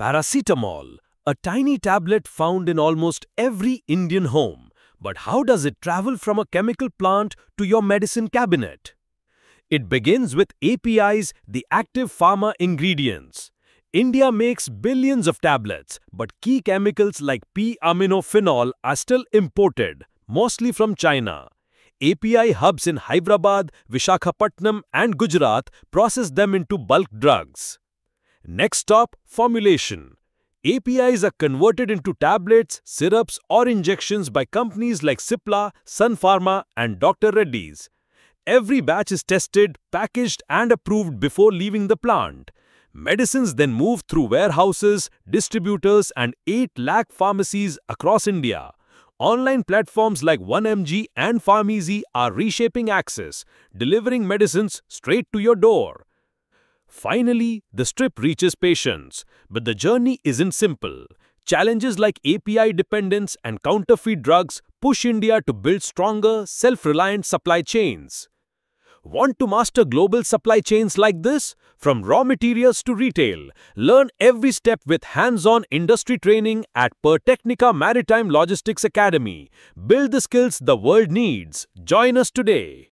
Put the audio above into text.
Paracetamol, a tiny tablet found in almost every Indian home. But how does it travel from a chemical plant to your medicine cabinet? It begins with APIs, the active pharma ingredients. India makes billions of tablets, but key chemicals like P-aminophenol are still imported, mostly from China. API hubs in Hyderabad, Vishakhapatnam and Gujarat process them into bulk drugs. Next stop, formulation. APIs are converted into tablets, syrups or injections by companies like Cipla, Sun Pharma and Dr. Reddy's. Every batch is tested, packaged and approved before leaving the plant. Medicines then move through warehouses, distributors and 8 lakh pharmacies across India. Online platforms like 1mg and Pharmeasy are reshaping access, delivering medicines straight to your door. Finally, the strip reaches patients, but the journey isn't simple. Challenges like API dependence and counterfeit drugs push India to build stronger, self-reliant supply chains. Want to master global supply chains like this? From raw materials to retail, learn every step with hands-on industry training at Pertecnica Maritime Logistics Academy. Build the skills the world needs. Join us today.